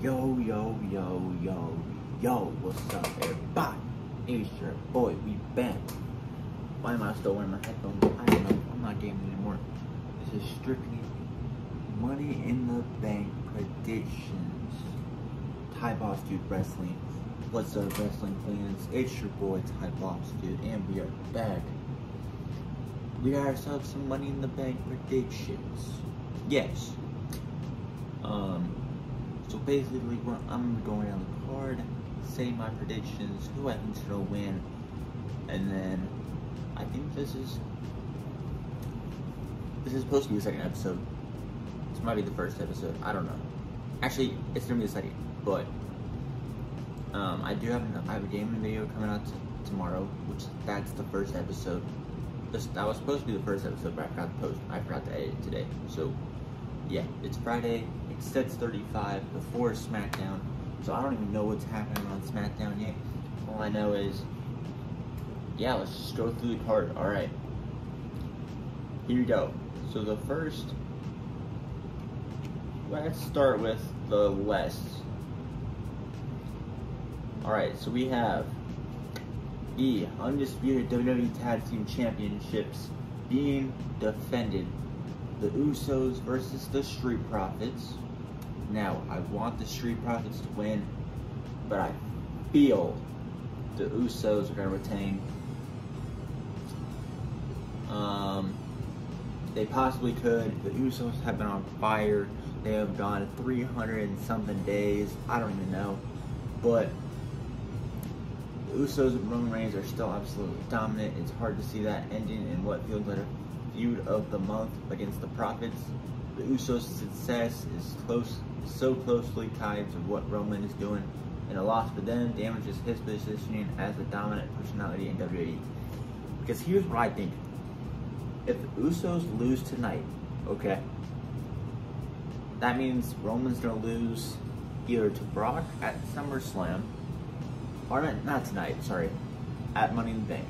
Yo, yo, yo, yo, yo, what's up, everybody? It's your boy, we back. Why am I still wearing my headphones? I don't know. I'm not gaming anymore. This is strictly Money in the Bank predictions. Ty Boss Dude Wrestling. What's up, wrestling fans? It's your boy, Ty Boss Dude, and we are back. We got ourselves some Money in the Bank predictions. Yes. Um, so basically, we're, I'm going down the card, say my predictions, who I think gonna win, and then I think this is this is supposed to be the second episode. This might be the first episode. I don't know. Actually, it's gonna be the second, but um, I do have an, I have a gaming video coming out tomorrow, which that's the first episode. This, that was supposed to be the first episode, but I forgot to post. I forgot to edit it today. So yeah, it's Friday. It says 35 before SmackDown, so I don't even know what's happening on SmackDown yet. All I know is, yeah, let's just go through the card. All right, here we go. So the first, let's start with the West. All right, so we have the undisputed WWE Tag Team Championships being defended the Usos versus the Street Profits. Now, I want the Street Profits to win, but I feel the Usos are going to retain. Um, they possibly could. The Usos have been on fire. They have gone 300 and something days. I don't even know. But the Usos and Roman Reigns are still absolutely dominant. It's hard to see that ending in what feels like a feud of the month against the Profits. The Usos' success is close, so closely tied to what Roman is doing, and a loss for them damages his positioning as the dominant personality in WWE. Because here's what I think: if the Usos lose tonight, okay, that means Roman's gonna lose either to Brock at SummerSlam, or not, not tonight, sorry, at Money in the Bank.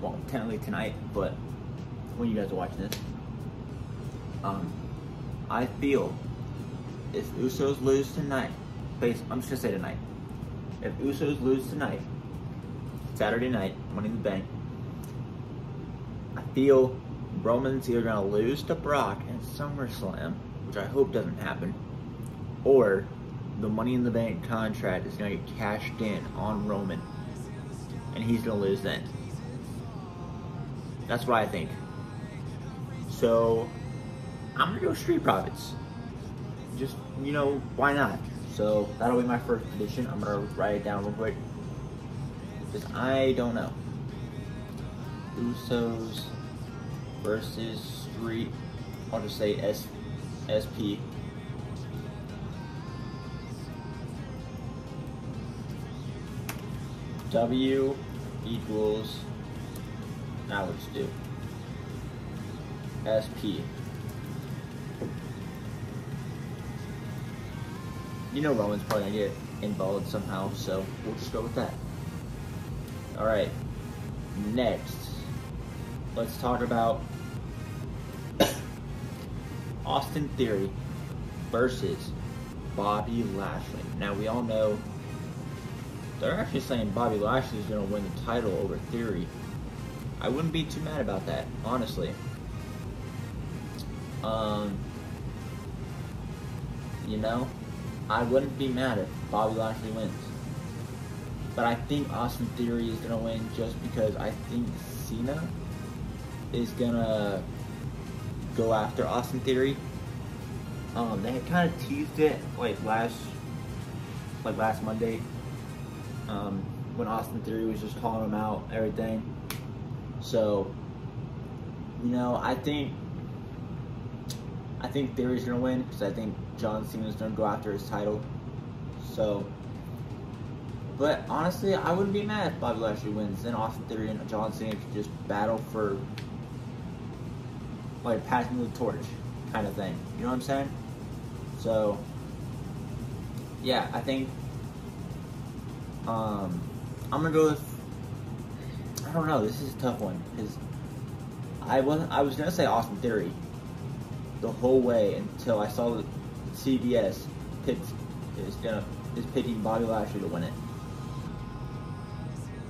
Well, technically tonight, but when you guys are watching this. Um, I feel if Usos lose tonight, base, I'm just gonna say tonight. If Usos lose tonight, Saturday night, Money in the Bank, I feel Roman's either gonna lose to Brock at SummerSlam, which I hope doesn't happen, or the Money in the Bank contract is gonna get cashed in on Roman, and he's gonna lose then. That's what I think. So I'm gonna go Street Profits. Just you know, why not? So that'll be my first prediction. I'm gonna write it down real quick because I don't know. Usos versus Street. I'll just say S SP. W equals. Now let's do. SP. You know Roman's probably gonna get involved somehow, so we'll just go with that. Alright, next, let's talk about Austin Theory versus Bobby Lashley. Now, we all know they're actually saying Bobby Lashley is gonna win the title over Theory. I wouldn't be too mad about that, honestly. Um, you know, I wouldn't be mad if Bobby Lashley wins. But I think Austin Theory is gonna win just because I think Cena is gonna go after Austin Theory. Um, they had kind of teased it like last, like last Monday, um, when Austin Theory was just calling him out, everything. So, you know, I think I think Theory's gonna win because I think John Cena's gonna go after his title. So, but honestly, I wouldn't be mad if Bobby Lashley wins. Then Austin Theory and John Cena could just battle for like passing the torch kind of thing. You know what I'm saying? So, yeah, I think um, I'm gonna go with. I don't know. This is a tough one because I wasn't. I was gonna say Austin Theory the whole way until I saw the CBS picks is gonna is picking Bobby Lashley to win it.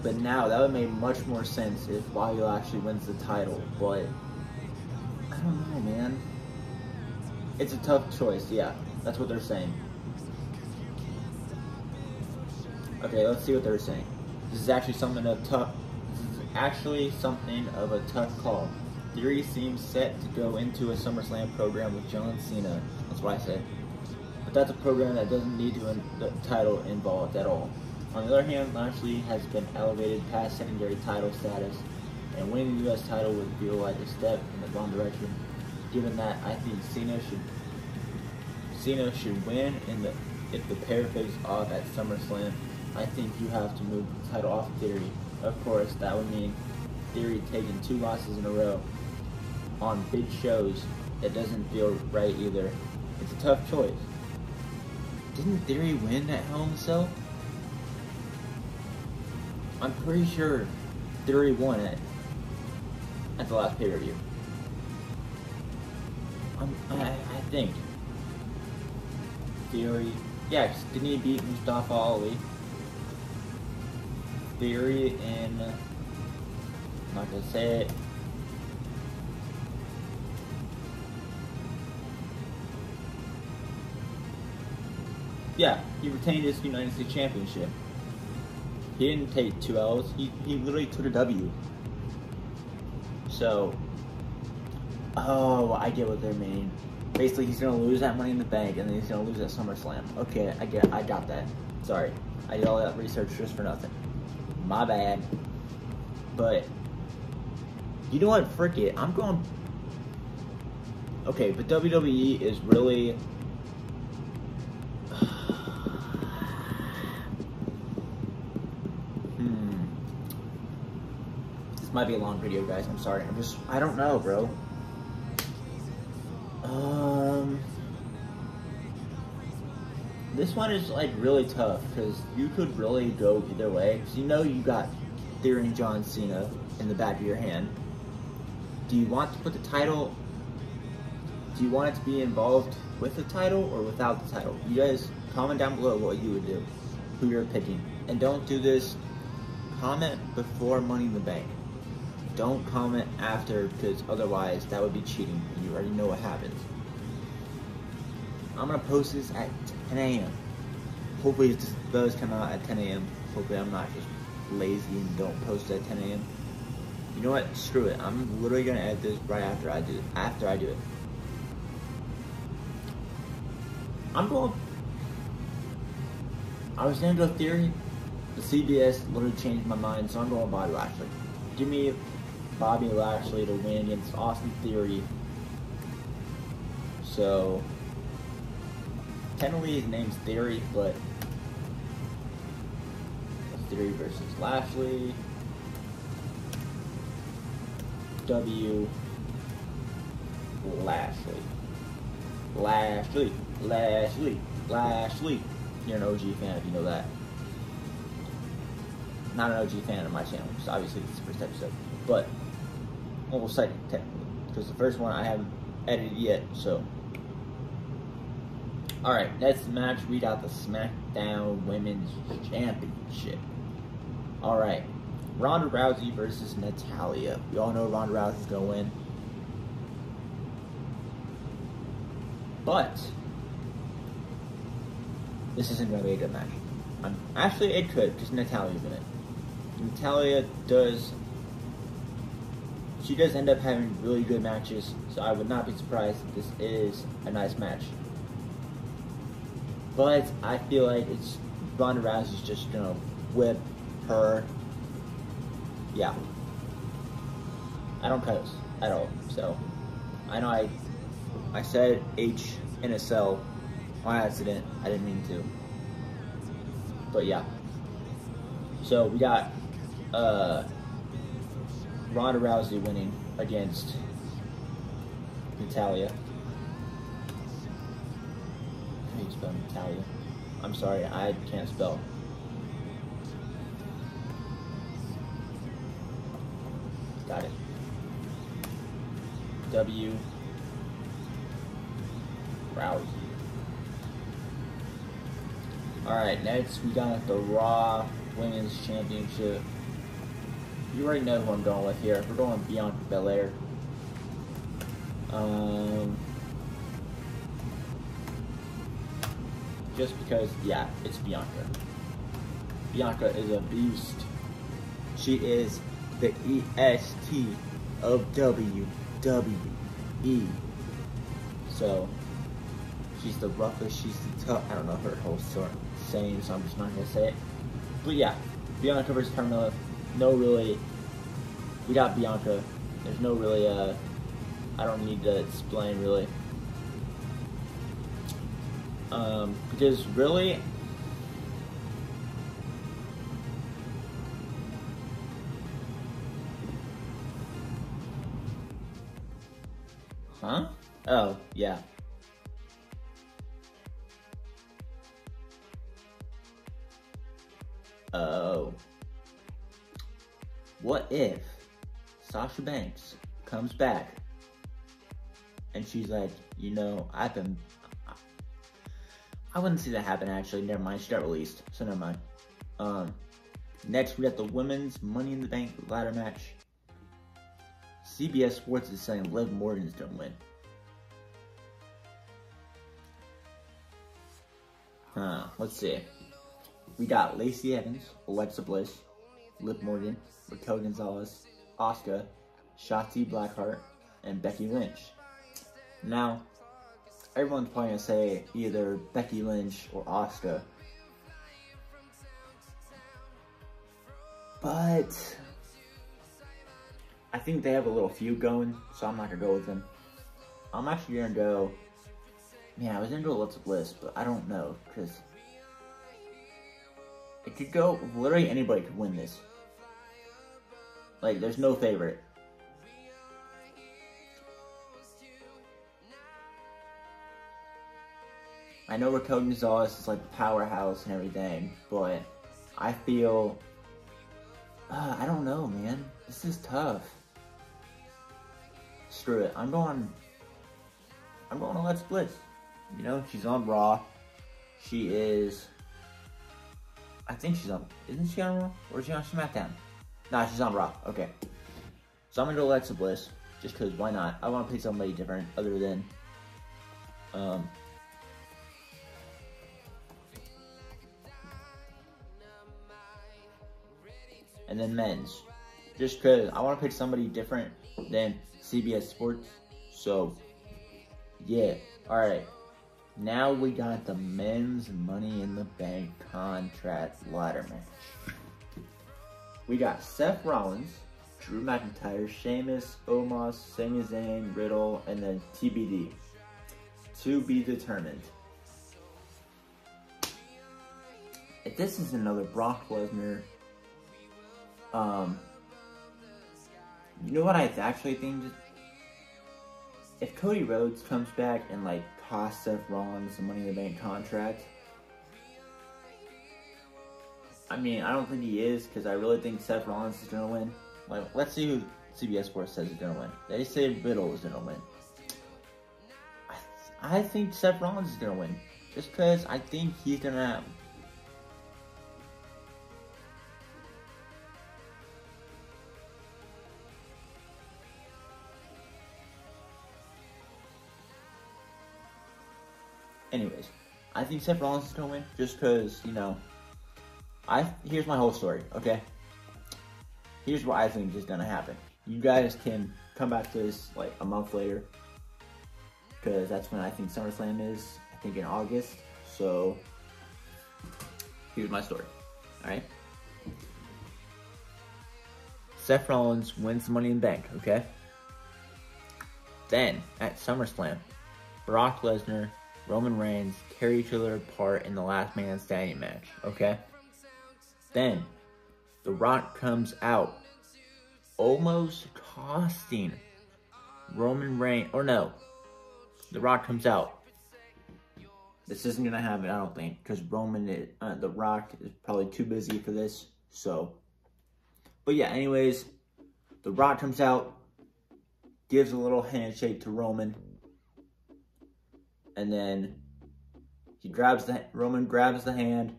But now that would make much more sense if Bobby Lashley wins the title. But I don't know, man. It's a tough choice. Yeah, that's what they're saying. Okay, let's see what they're saying. This is actually something of tough. This is actually something of a tough call. Theory seems set to go into a SummerSlam program with John Cena. That's what I said. But that's a program that doesn't need to the title involved at all. On the other hand, Lashley has been elevated past secondary title status, and winning the U.S. title would feel like a step in the wrong direction. Given that, I think Cena should Cena should win in the if the pair face off at SummerSlam. I think you have to move the title off Theory. Of course, that would mean Theory taking two losses in a row on big shows, it doesn't feel right either. It's a tough choice. Didn't Theory win at Hell in a Cell? I'm pretty sure Theory won it at the last pay per view. I, I think. Theory. Yeah, didn't he beat Mustafa Ali? Theory and. I'm not gonna say it. Yeah, he retained his United States Championship. He didn't take two L's. He, he literally took a W. So, oh, I get what they're meaning. Basically, he's gonna lose that Money in the Bank, and then he's gonna lose at SummerSlam. Okay, I get, I got that. Sorry, I did all that research just for nothing. My bad. But you know what? Frick it. I'm going. Okay, but WWE is really might be a long video, guys. I'm sorry. I'm just, I don't know, bro. Um, this one is like really tough because you could really go either way. Because you know you got Theory and John Cena in the back of your hand. Do you want to put the title? Do you want it to be involved with the title or without the title? You guys comment down below what you would do, who you're picking, and don't do this. Comment before Money in the Bank don't comment after because otherwise that would be cheating. You already know what happens. I'm gonna post this at 10 a.m. Hopefully it does come out at 10 a.m. Hopefully I'm not just lazy and don't post at 10 a.m. You know what? Screw it. I'm literally gonna edit this right after I do it. After I do it. I'm going. I was gonna go theory. The CBS literally changed my mind, so I'm going Bobby Lashley. Give me Bobby Lashley to win against Austin Theory. So, technically his name's Theory, but Theory versus Lashley. W. Lashley. Lashley. Lashley. Lashley. You're an OG fan if you know that. Not an OG fan of my channel, so obviously it's the first episode. But well, second technically, because the first one I haven't edited yet. So, all right, next match we got the SmackDown Women's Championship. All right, Ronda Rousey versus Natalya. We all know Ronda Rousey's gonna win, but this isn't gonna be a good match. Um, actually, it could because Natalya's in it. Natalya does she does end up having really good matches, so I would not be surprised if this is a nice match. But I feel like it's Ronda Rousey's just gonna whip her. Yeah. I don't cuss at all, so I know I I said H in a cell by accident. I didn't mean to. But yeah. So we got uh Ronda Rousey winning against Natalya. How do you spell Natalya? I'm sorry, I can't spell. Got it. W. Rousey. Alright, next we got the Raw Women's Championship. You already know who I'm going with here. We're going Bianca Belair. Um, just because, yeah, it's Bianca. Bianca is a beast. She is the EST of WWE. So, she's the roughest, she's the tough. I don't know her whole sort saying, so I'm just not gonna say it. But yeah, Bianca versus Carmella. No really. We got Bianca. There's no really. Uh, I don't need to explain really. Um, because really, Huh? Oh, yeah. Oh. What if Sasha Banks comes back and she's like, you know, I've been. I wouldn't see that happen actually. Never mind. She got released, so never mind. Um, next we got the women's Money in the Bank ladder match. CBS Sports is saying Liv Morgan's gonna win. Uh, let's see. We got Lacey Evans, Alexa Bliss, Liv Morgan, Raquel Gonzalez, Asuka, Shotzi Blackheart, and Becky Lynch. Now, everyone's probably gonna say either Becky Lynch or Asuka. But I think they have a little feud going, so I'm not gonna go with them. I'm actually gonna go. Man, I was into Alexa Bliss, but I don't know because could go. Literally anybody could win this. Like, there's no favorite. I know Raquel Gonzalez is like the powerhouse and everything, but I feel. Uh, I don't know, man. This is tough. Screw it. I'm going. I'm going to Let's Bliss. You know, she's on Raw. She is. I think she's on. Isn't she on Raw? Or is she on SmackDown? Nah, she's on Raw. Okay. So I'm gonna go Alexa Bliss, just because why not? I want to play somebody different other than. Um, and then men's. Just because I want to pick somebody different than CBS Sports. So, yeah. Alright. Now we got the men's Money in the Bank contract ladder match. We got Seth Rollins, Drew McIntyre, Sheamus, Omos, Sami Zayn, Riddle, and then TBD. To be determined. If this is another Brock Lesnar um, you know what I actually think? If Cody Rhodes comes back and like costs Seth Rollins the Money in the Bank contract, I mean, I don't think he is because I really think Seth Rollins is gonna win. Like, let's see who CBS Sports says is gonna win. They say Riddle is gonna win. I, I think Seth Rollins is gonna win just because I think he's gonna Anyways, I think Seth Rollins is gonna win just because you know. I here's my whole story. Okay. Here's what I think is gonna happen. You guys can come back to this like a month later because that's when I think SummerSlam is. I think in August. So here's my story. All right. Seth Rollins wins Money in Bank. Okay. Then at SummerSlam, Brock Lesnar Roman Reigns tear each other apart in the last man standing match, okay? Then, The Rock comes out, almost costing Roman Reigns, or no, The Rock comes out. This isn't gonna happen, I don't think, because Roman, is, uh, The Rock is probably too busy for this, so. But yeah, anyways, The Rock comes out, gives a little handshake to Roman, and then He grabs the Roman grabs the hand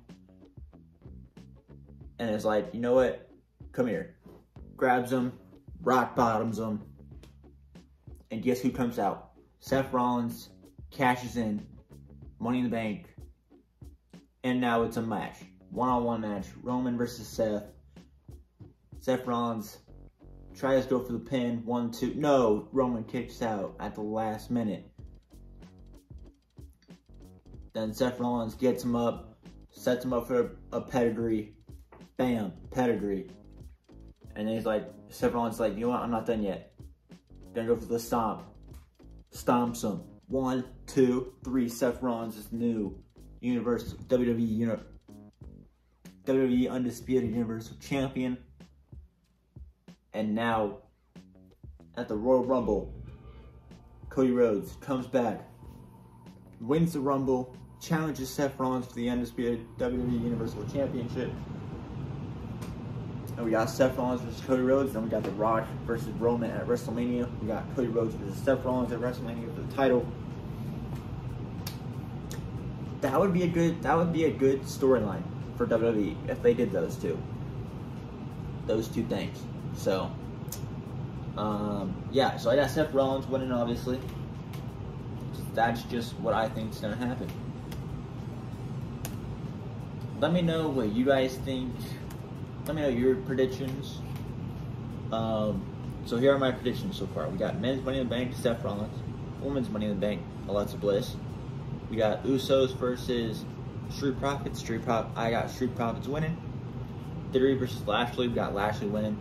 and is like, you know what? Come here. Grabs him, rock bottoms him, and guess who comes out? Seth Rollins cashes in, Money in the Bank, and now it's a match. One-on-one match. Roman versus Seth. Seth Rollins tries to go for the pin. One, two. No, Roman kicks out at the last minute. Then Seth Rollins gets him up, sets him up for a, pedigree. Bam, pedigree. And then he's like, Seth Rollins like, you know what, I'm not done yet. Gonna go for the stomp. Stomps him. One, two, three. Seth Rollins is new Universal WWE Uni WWE Undisputed Universal Champion. And now at the Royal Rumble, Cody Rhodes comes back, wins the Rumble, challenges Seth Rollins for the Undisputed WWE Universal Championship. And we got Seth Rollins versus Cody Rhodes. Then we got The Rock versus Roman at WrestleMania. We got Cody Rhodes versus Seth Rollins at WrestleMania for the title. That would be a good. That would be a good storyline for WWE if they did those two. Those two things. So, um, yeah. So I got Seth Rollins winning, obviously. That's just what I think is gonna happen. Let me know what you guys think let me know your predictions. Um, so here are my predictions so far. We got men's Money in the Bank, Seth Rollins. Women's Money in the Bank, Alexa Bliss. We got Usos versus Street Profits. Street Prop. I got Street Profits winning. Theory versus Lashley. We got Lashley winning.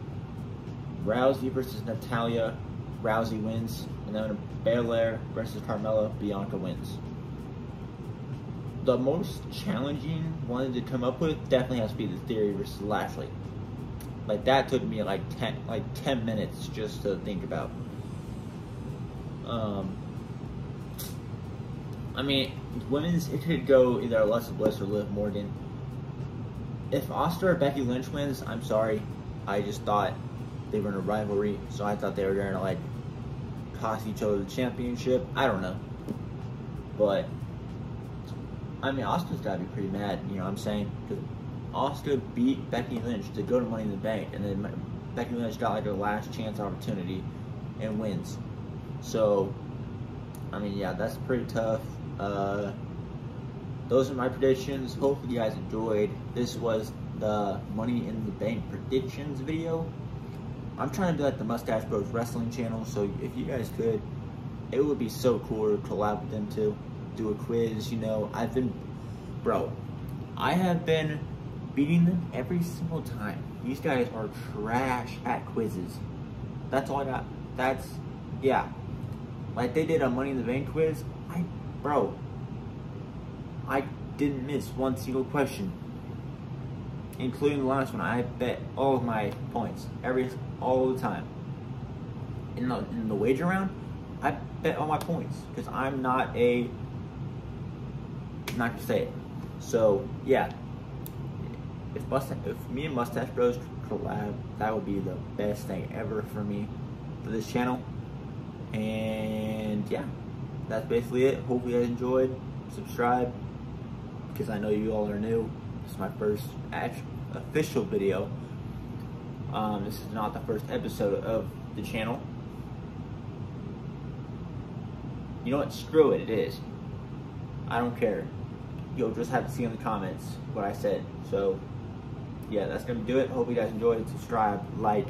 Rousey versus Natalya. Rousey wins. And then Belair versus Carmella. Bianca wins. The most challenging one to come up with definitely has to be the Theory versus Lashley. Like that took me like ten like ten minutes just to think about. Um, I mean, women's it could go either Alexa Bliss or Liv Morgan. If Asuka or Becky Lynch wins, I'm sorry. I just thought they were in a rivalry, so I thought they were gonna like cost each other the championship. I don't know, but I mean, Asuka's gotta be pretty mad. You know what I'm saying? Because Asuka beat Becky Lynch to go to Money in the Bank, and then Becky Lynch got like her last chance opportunity and wins. So, I mean, yeah, that's pretty tough. Uh, those are my predictions. Hopefully, you guys enjoyed. This was the Money in the Bank predictions video. I'm trying to do like the Mustache Bros Wrestling channel, so if you guys could, it would be so cool to collab with them too. Do a quiz, you know. I've been, bro, I have been beating them every single time. These guys are trash at quizzes. That's all I got. That's, yeah. Like they did a Money in the Bank quiz. I, bro, I didn't miss one single question. Including the last one. I bet all of my points. Every, all the time. In the, in the wager round, I bet all my points. Because I'm not a, Not gonna say it. So, yeah if Mustache, if me and Mustache Bros collab, that would be the best thing ever for me for this channel. And yeah, that's basically it. Hope you guys enjoyed. Subscribe because I know you all are new. This is my first actual official video. Um, this is not the first episode of the channel. You know what? Screw it. It is. I don't care. You'll just have to see in the comments what I said. So yeah, that's gonna do it. Hope you guys enjoyed. Subscribe, like.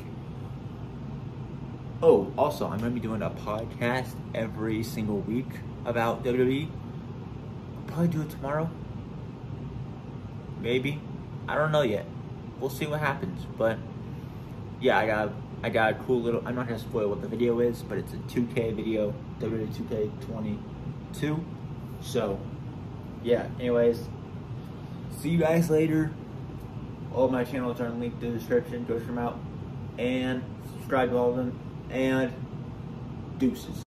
Oh, also, I'm gonna be doing a podcast every single week about WWE. I'll probably do it tomorrow. Maybe. I don't know yet. We'll see what happens. But yeah, I got I got a cool little. I'm not gonna spoil what the video is, but it's a 2K video, WWE 2K22. So yeah. Anyways, see you guys later. All my channels are linked in the description. Go check them out and subscribe to all of them. And deuces.